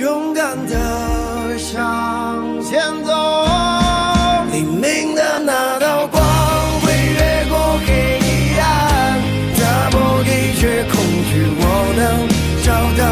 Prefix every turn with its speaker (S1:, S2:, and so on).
S1: 勇敢的向前走。黎明的那道光会越过黑暗打破一切恐惧我能找到